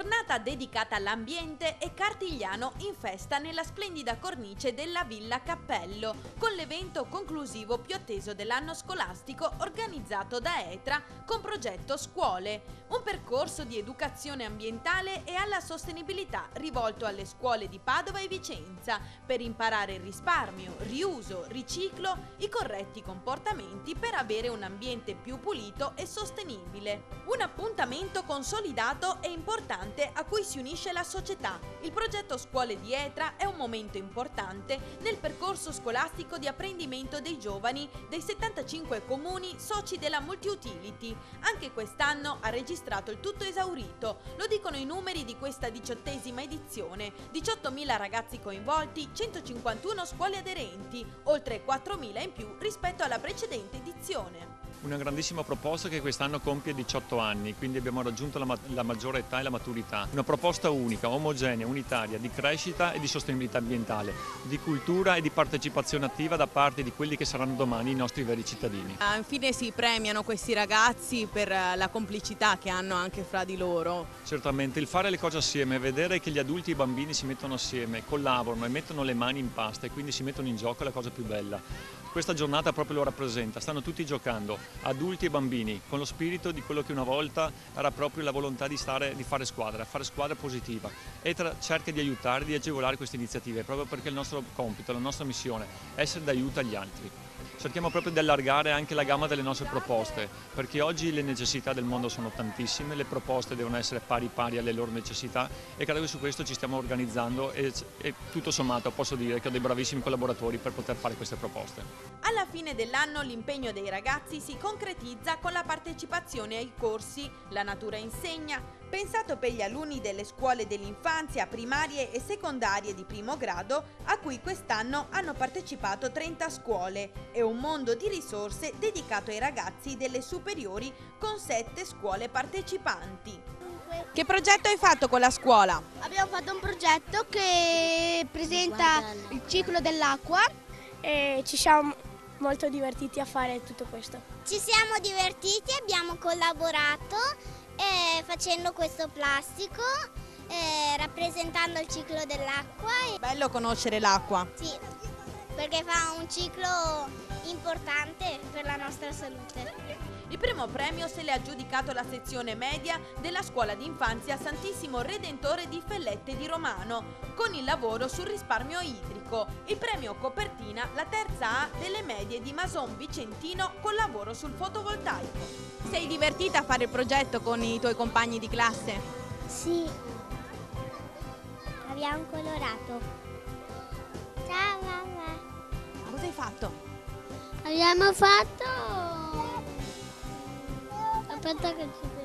giornata dedicata all'ambiente e Cartigliano in festa nella splendida cornice della Villa Cappello, con l'evento conclusivo più atteso dell'anno scolastico organizzato da ETRA con progetto Scuole, un percorso di educazione ambientale e alla sostenibilità rivolto alle scuole di Padova e Vicenza per imparare il risparmio, riuso, riciclo, i corretti comportamenti per avere un ambiente più pulito e sostenibile. Un appuntamento consolidato e importante a cui si unisce la società. Il progetto Scuole di Etra è un momento importante nel percorso scolastico di apprendimento dei giovani dei 75 comuni soci della Multiutility. Anche quest'anno ha registrato il tutto esaurito, lo dicono i numeri di questa diciottesima edizione. 18.000 ragazzi coinvolti, 151 scuole aderenti, oltre 4.000 in più rispetto alla precedente edizione. Una grandissima proposta che quest'anno compie 18 anni, quindi abbiamo raggiunto la, ma la, maggiore età e la maturità. Una proposta unica, omogenea, unitaria, di crescita e di sostenibilità ambientale, di cultura e di partecipazione attiva da parte di quelli che saranno domani i nostri veri cittadini. Ah, infine si premiano questi ragazzi per eh, la complicità che hanno anche fra di loro. Certamente, il fare le cose assieme, vedere che gli adulti e i bambini si mettono assieme, collaborano e mettono le mani in pasta e quindi si mettono in gioco è la cosa più bella. Questa giornata proprio lo rappresenta, stanno tutti giocando, adulti e bambini, con lo spirito di quello che una volta era proprio la volontà di, stare, di fare squadra, fare squadra positiva. E cerca di aiutare, di agevolare queste iniziative, proprio perché il nostro compito, la nostra missione è essere d'aiuto agli altri cerchiamo proprio di allargare anche la gamma delle nostre proposte, perché oggi le necessità del mondo sono tantissime, le proposte devono essere pari pari alle loro necessità e credo che su questo ci stiamo organizzando e, e tutto sommato posso dire che ho dei bravissimi collaboratori per poter fare queste proposte. Alla fine dell'anno l'impegno dei ragazzi si concretizza con la partecipazione ai corsi La natura insegna, pensato per gli alunni delle scuole dell'infanzia primarie e secondarie di primo grado, a cui quest'anno hanno partecipato 30 scuole, e un mondo di risorse dedicato ai ragazzi delle superiori con 7 scuole partecipanti. Che progetto hai fatto con la scuola? Abbiamo fatto un progetto che presenta il ciclo dell'acqua e ci siamo molto divertiti a fare tutto questo. Ci siamo divertiti, abbiamo collaborato eh, facendo questo plastico, eh, rappresentando il ciclo dell'acqua. Bello conoscere l'acqua. Sì, perché fa un ciclo importante per la nostra salute. Il primo premio se l'è aggiudicato la sezione media della scuola d'infanzia Santissimo Redentore di Fellette di Romano, con il lavoro sul risparmio idrico. Il premio copertina la terza A delle medie di Mason Vicentino con lavoro sul fotovoltaico. Sei divertita a fare il progetto con i tuoi compagni di classe? Sì, abbiamo colorato. Ciao Abbiamo fatto... Aspetta che ci